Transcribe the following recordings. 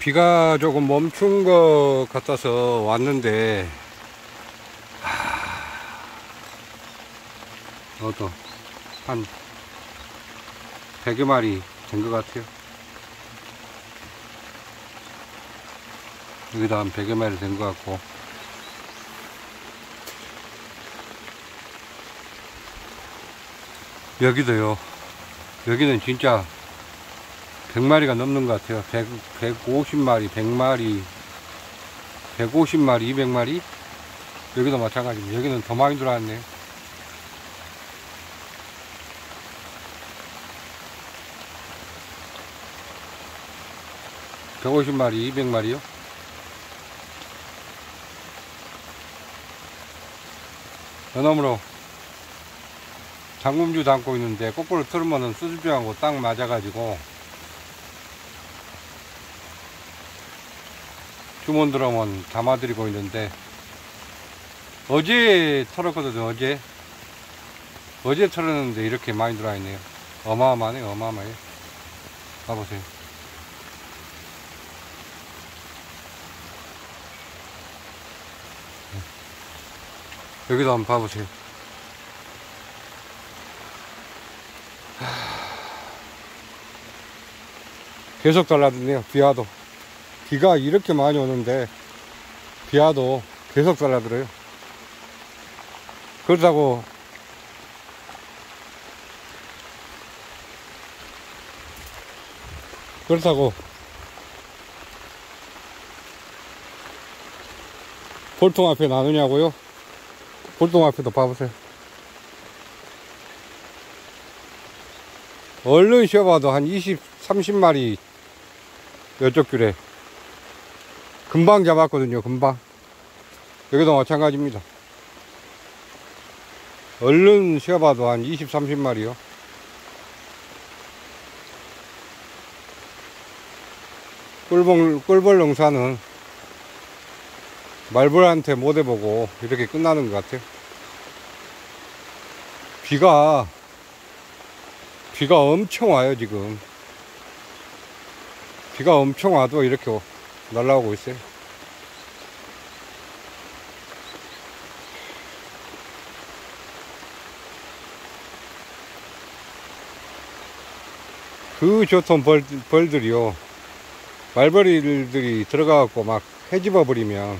비가 조금 멈춘 것 같아서 왔는데 어도 한 100여 마리 된 것 같아요. 여기다 한 100여 마리 된 것 같고. 여기도요. 여기는 진짜 100마리가 넘는 것 같아요. 100, 150마리 100마리 150마리 200마리? 여기도 마찬가지입니다. 여기는 더 많이 들어왔네요 백오십 마리 이백 마리요? 연어으로 장금주 담고 있는데 거꾸로 틀으면은 수줍병하고 딱 맞아가지고 주문 들어오면 담아드리고 있는데 어제 털었거든요 어제. 어제 털었는데 이렇게 많이 들어와 있네요. 어마어마하네 어마어마해. 봐보세요. 여기도 한번 봐보세요. 계속 달라드네요 비와도 비가 이렇게 많이 오는데 비와도 계속 달라들어요 그렇다고 그렇다고 볼통 앞에 나누냐고요? 볼통 앞에도 봐보세요 얼른 쉬어봐도 한 20, 30마리 이쪽 귤에 금방 잡았거든요 금방. 여기도 마찬가지입니다. 얼른 쉬어봐도 한 20, 30마리요. 꿀벌, 꿀벌 농사는 말벌한테 못 해보고 이렇게 끝나는 것 같아요. 비가 비가 엄청 와요 지금. 비가 엄청 와도 이렇게 날라오고 있어요. 그 좋던 벌, 벌들이요. 말벌이들이 들어가갖고 막 해집어 버리면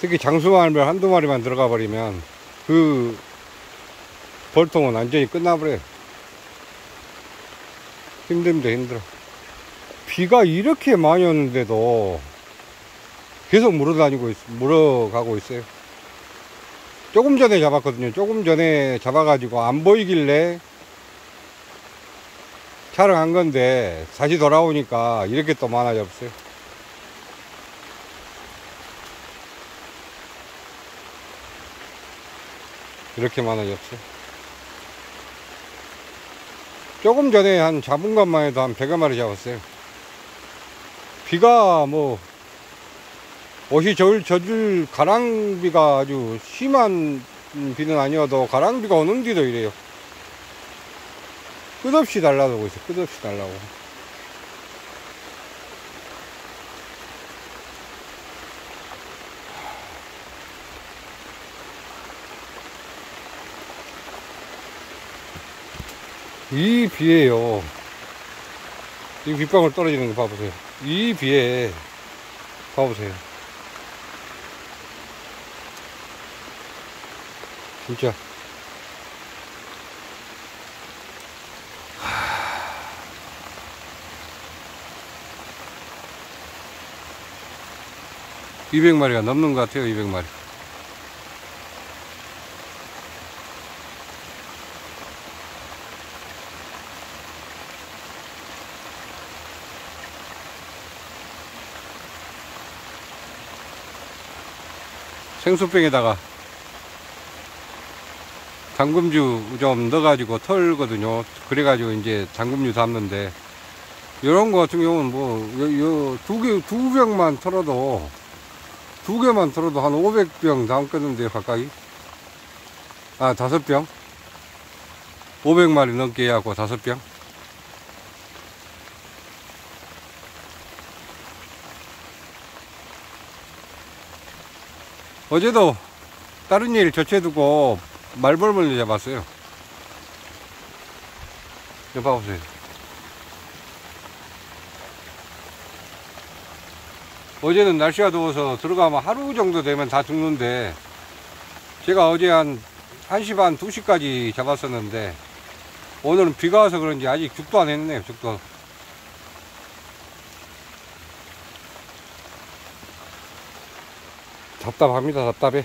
특히 장수말벌 한두 마리만 들어가 버리면 그 벌통은 완전히 끝나버려요. 힘듭니다 힘들어 비가 이렇게 많이 오는데도 계속 물어다니고 있, 물어가고 있어요. 조금 전에 잡았거든요. 조금 전에 잡아 가지고 안 보이길래 촬영한 건데 다시 돌아오니까 이렇게 또 많아졌어요. 이렇게 많아졌어요. 조금 전에 한 잡은 것만 해도 한 100여 마리 잡았어요 비가 뭐 옷이 젖을, 젖을 가랑비가 아주 심한 비는 아니어도 가랑비가 오는 뒤도 이래요. 끝없이 날라오고 있어 끝없이 날라오고. 이 비에요 이 빗방울 떨어지는 거 봐보세요. 이 비에 봐보세요. 진짜. 200마리가 넘는 것 같아요 200마리 생수병에다가 당금주 좀 넣어가지고 털거든요. 그래가지고 이제 당금주 담는데, 이런 거 같은 경우는 뭐, 요, 요, 두 개, 두 병만 털어도, 두 개만 털어도 한 500병 담겠는데, 가까이. 아, 다섯 병? 500마리 넘게 해갖고 다섯 병? 어제도 다른 일 저체두고 말벌벌레 잡았어요. 이거 봐보세요. 어제는 날씨가 더워서 들어가면 하루 정도 되면 다 죽는데 제가 어제 한 1시 반, 2시까지 잡았었는데 오늘은 비가 와서 그런지 아직 죽도 안 했네요, 죽도. 답답합니다, 답답해.